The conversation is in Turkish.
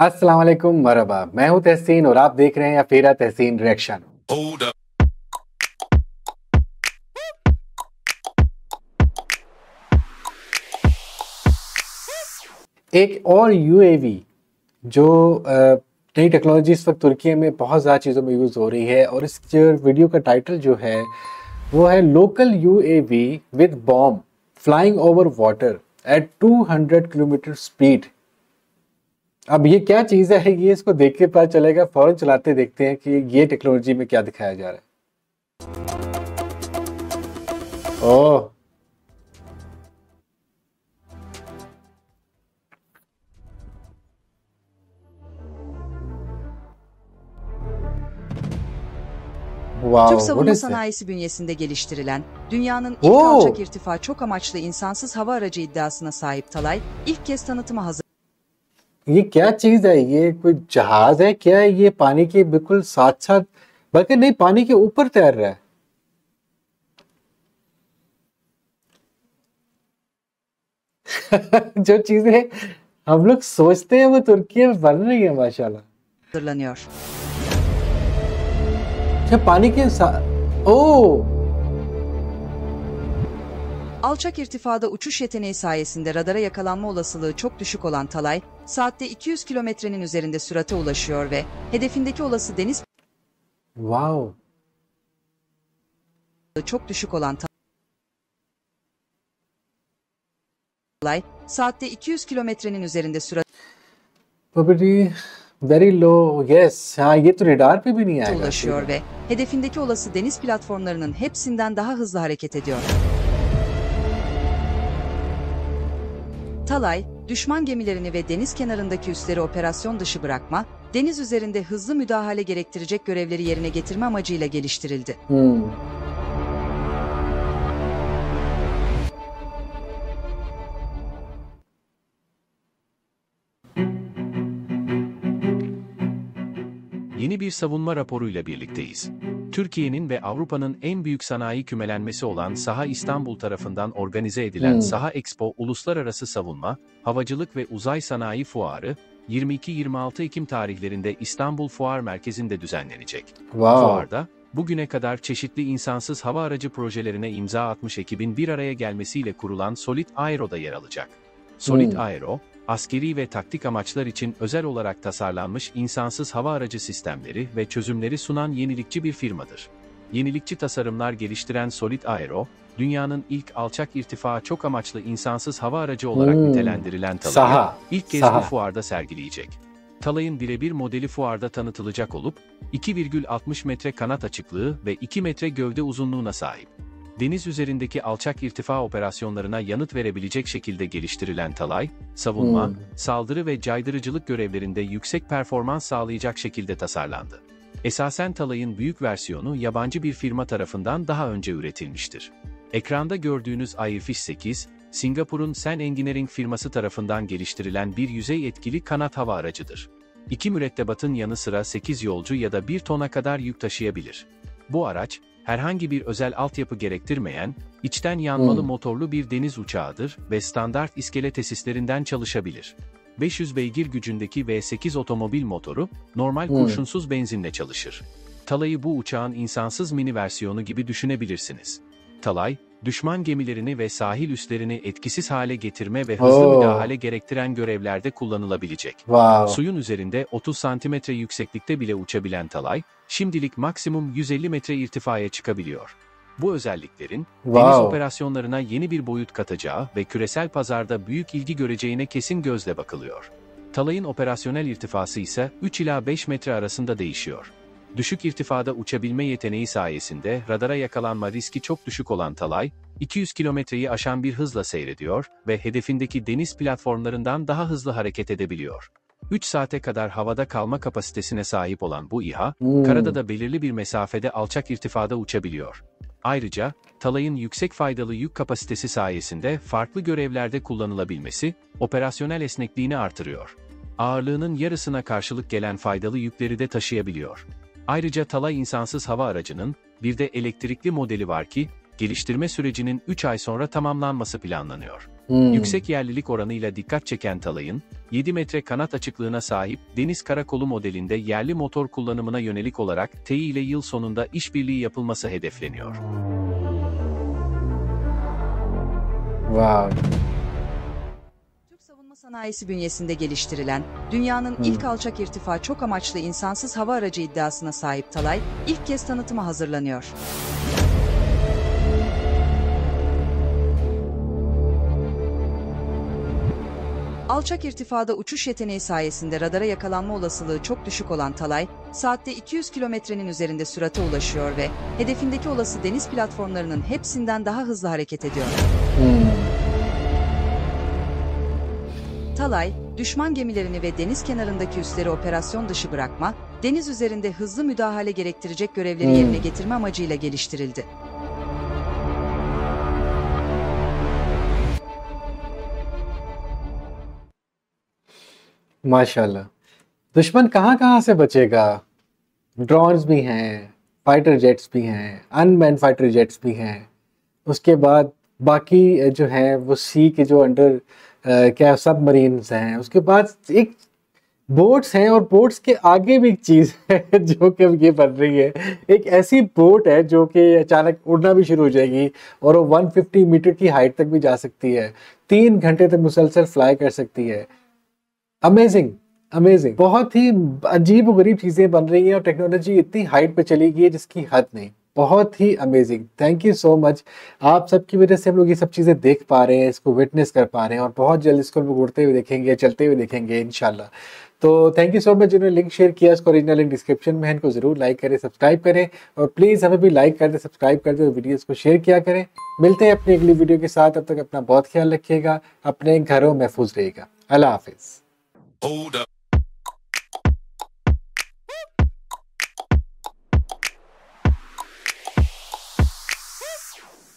अस्सलाम वालेकुम मरहबा। मैं हूँ तहसीन और आप देख रहे हैं अफेरा तहसीन रिएक्शन. एक और यूएवी जो नई टेक्नोलॉजी इस वक्त तुर्की में बहुत ज़्यादा चीज़ों में यूज़ हो रही है और इस वीडियो का टाइटल जो है वो है local UAV with bomb flying over water at 200 kilometre speed अब ये क्या चीज़ है ये इसको देख के पता चलेगा फौरन चलाते देखते हैं कि ये टेक्नोलॉजी में क्या दिखाया जा रहा है ओह Wow, Türk what savunma is that? sanayisi bünyesinde geliştirilen, dünyanın ilk Oo. alçak irtifa çok amaçlı insansız hava aracı iddiasına sahip Talay, ilk kez tanıtıma hazır. ये क्या चीज़ है? ये कोई जहाज़ है क्या? है ये पानी के बिल्कुल साथ साथ बल्कि नहीं पानी के ऊपर तैर रहा है। जो चीज़ें हम लोग सोचते हैं वो तुर्की में बन रही है माशाल्लाह. अच्छा पानी के साथ ओ! Alçak irtifada uçuş yeteneği sayesinde radara yakalanma olasılığı çok düşük olan Talay, saatte 200 kilometrenin üzerinde sürate ulaşıyor ve hedefindeki olası deniz wow. çok düşük olan Talay, saatte 200 kilometrenin üzerinde sürat Probably very low. Yes. Ha ye radar pe bhi nahi aayega. Ulaşıyor ve hedefindeki olası deniz platformlarının hepsinden daha hızlı hareket ediyor. Talay, düşman gemilerini ve deniz kenarındaki üsleri operasyon dışı bırakma, deniz üzerinde hızlı müdahale gerektirecek görevleri yerine getirme amacıyla geliştirildi. Hmm. Yeni bir savunma raporuyla birlikteyiz. Türkiye'nin ve Avrupa'nın en büyük sanayi kümelenmesi olan Saha İstanbul tarafından organize edilen Hmm. Saha Expo Uluslararası Savunma, Havacılık ve Uzay Sanayi Fuarı, 22-26 Ekim tarihlerinde İstanbul Fuar Merkezi'nde düzenlenecek. Wow Fuarda, bugüne kadar çeşitli insansız hava aracı projelerine imza atmış ekibin bir araya gelmesiyle kurulan Solid Aero'da yer alacak. Solid Hmm. Aero, askeri ve taktik amaçlar için özel olarak tasarlanmış insansız hava aracı sistemleri ve çözümleri sunan yenilikçi bir firmadır. Yenilikçi tasarımlar geliştiren Solid Aero, dünyanın ilk alçak irtifa çok amaçlı insansız hava aracı olarak Hmm. nitelendirilen Talay'ı Saha. ilk kez Saha. bu fuarda sergileyecek. Talay'ın birebir modeli fuarda tanıtılacak olup, 2,60 metre kanat açıklığı ve 2 metre gövde uzunluğuna sahip. Deniz üzerindeki alçak irtifa operasyonlarına yanıt verebilecek şekilde geliştirilen Talay, savunma, Hmm. saldırı ve caydırıcılık görevlerinde yüksek performans sağlayacak şekilde tasarlandı. Esasen Talay'ın büyük versiyonu yabancı bir firma tarafından daha önce üretilmiştir. Ekranda gördüğünüz Airfish 8, Singapur'un Sen Engineering firması tarafından geliştirilen bir yüzey etkili kanat hava aracıdır. İki mürettebatın yanı sıra 8 yolcu ya da 1 tona kadar yük taşıyabilir. Bu araç, herhangi bir özel altyapı gerektirmeyen, içten yanmalı Hmm. motorlu bir deniz uçağıdır ve standart iskele tesislerinden çalışabilir. 500 beygir gücündeki V8 otomobil motoru, normal Hmm. kurşunsuz benzinle çalışır. Talay'ı bu uçağın insansız mini versiyonu gibi düşünebilirsiniz. Talay, düşman gemilerini ve sahil üslerini etkisiz hale getirme ve hızlı Oo. müdahale gerektiren görevlerde kullanılabilecek. Wow. Suyun üzerinde 30 santimetre yükseklikte bile uçabilen Talay, şimdilik maksimum 150 metre irtifaya çıkabiliyor. Bu özelliklerin wow. deniz operasyonlarına yeni bir boyut katacağı ve küresel pazarda büyük ilgi göreceğine kesin gözle bakılıyor. Talay'ın operasyonel irtifası ise 3 ila 5 metre arasında değişiyor. Düşük irtifada uçabilme yeteneği sayesinde radara yakalanma riski çok düşük olan Talay, 200 kilometreyi aşan bir hızla seyrediyor ve hedefindeki deniz platformlarından daha hızlı hareket edebiliyor. 3 saate kadar havada kalma kapasitesine sahip olan bu İHA, Hmm. karada da belirli bir mesafede alçak irtifada uçabiliyor. Ayrıca, Talay'ın yüksek faydalı yük kapasitesi sayesinde farklı görevlerde kullanılabilmesi, operasyonel esnekliğini artırıyor. Ağırlığının yarısına karşılık gelen faydalı yükleri de taşıyabiliyor. Ayrıca Talay insansız hava aracının, bir de elektrikli modeli var ki, Geliştirme sürecinin 3 ay sonra tamamlanması planlanıyor. Hmm. Yüksek yerlilik oranıyla dikkat çeken Talay'ın, 7 metre kanat açıklığına sahip deniz karakolu modelinde yerli motor kullanımına yönelik olarak TEİ ile yıl sonunda işbirliği yapılması hedefleniyor. Wow. Sanayisi bünyesinde geliştirilen, dünyanın ilk alçak irtifa çok amaçlı insansız hava aracı iddiasına sahip Talay, ilk kez tanıtıma hazırlanıyor. Alçak irtifada uçuş yeteneği sayesinde radara yakalanma olasılığı çok düşük olan Talay, saatte 200 kilometrenin üzerinde sürate ulaşıyor ve hedefindeki olası deniz platformlarının hepsinden daha hızlı hareket ediyor. Hmm. Talay, düşman gemilerini ve deniz kenarındaki üsleri operasyon dışı bırakma, deniz üzerinde hızlı müdahale gerektirecek görevleri Hmm. yerine getirme amacıyla geliştirildi. माशाल्लाह दुश्मन कहाँ कहाँ से बचेगा ड्रोन्स भी हैं fighter jets भी हैं अनमैन फाइटर जेट्स भी हैं उसके बाद बाकी जो हैं वो सी के जो अंडर अ, क्या सब मरीन्स हैं? उसके बाद एक बोट्स हैं और बोट्स के आगे भी एक चीज़ है जो कि अब ये बन रही है। एक ऐसी बोट है जो कि अचानक उड़ना भी शुरू हो जाएगी और वो 150 मीटर की हाइट तक भी जा सकती है। तीन घंटे तक मुसलसल फ्लाई कर सकती है। अमेजिंग अमेजिंग बहुत ही अजीब गरीब चीज़ें बन रही हैं और टेक्नोलॉजी इतनी हाइट पे चली गई है जिसकी हद नहीं। बहुत ही amazing thank you so much आप सबकी वजह से हम लोग ये सब चीज़ें देख पा रहे हैं, इसको विटनेस कर पा रहे हैं और बहुत जल्द इसको हम लोग उड़ते हुए देखेंगे, चलते हुए देखेंगे इनशाला तो थैंक यू सो मच जिन्होंने लिंक शेयर किया, इसको ओरिजिनल लिंक डिस्क्रिप्शन में है, इनको ज़रूर लाइक करें सब्सक्राइब करें और प्लीज़ हमें भी लाइक कर दें सब्सक्राइब कर दें और वीडियोस को शेयर किया करें. मिलते हैं अपनी अगली वीडियो के साथ. अब तक अपना बहुत ख्याल रखिएगा, अपने घरों महफूज रहेगा अल्लाह हाफिज़.